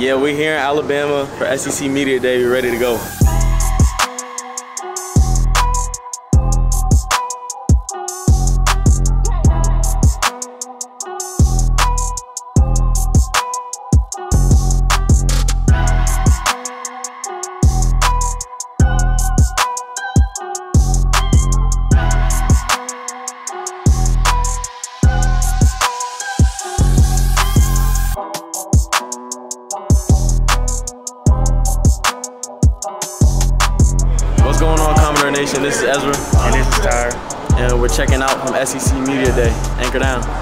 Yeah, we're here in Alabama for SEC Media Day. We're ready to go. What's going on, Commodore Nation? This is Ezra. And this is Tyre. And we're checking out from SEC Media Day. Anchor down.